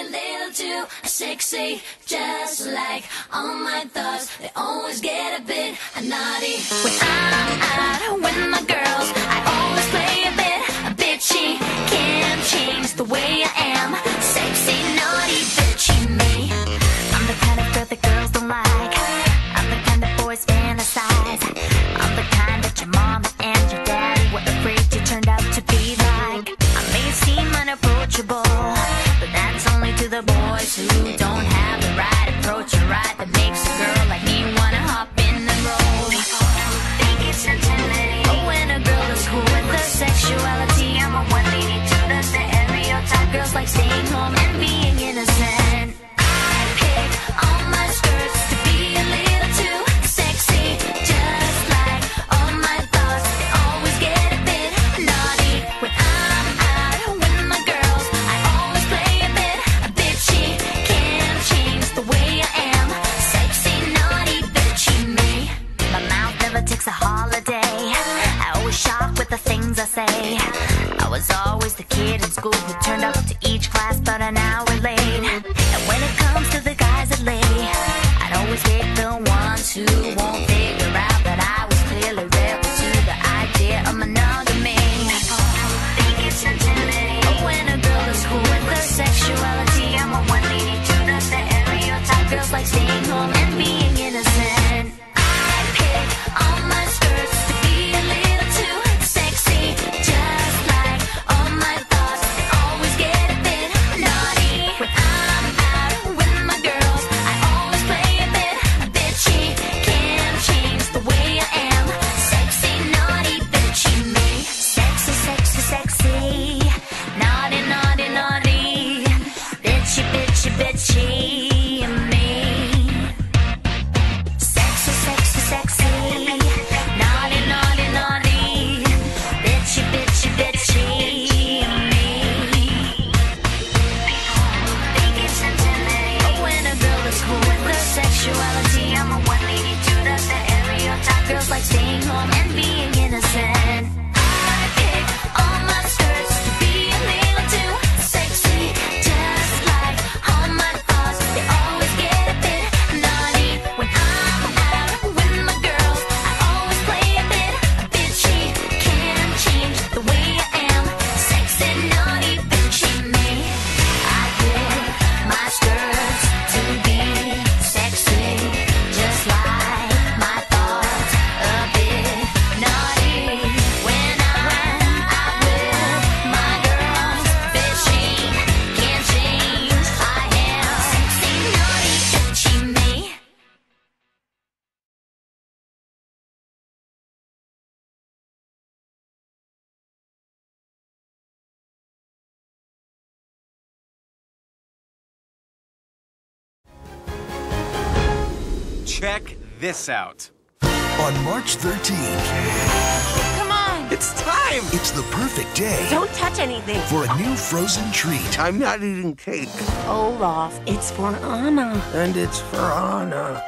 a little too sexy, just like all my thoughts. They always get a bit naughty when I'm. you don't have the right approach or right that makes a girl like me. was always the kid in school who turned up to each class but an hour late. And when it comes to the guys that lay, I'd always pick the ones who won't figure out that I was clearly rebel to the idea of monogamy. I think it's intimidating but when a girl is cool with her sexuality. I'm a one lady tune up the stereotype girls like staying home and being. Check this out. On March 13th. Come on! It's time! It's the perfect day. Don't touch anything. For a new frozen treat. I'm not eating cake. Olaf, it's for Anna. And it's for Anna.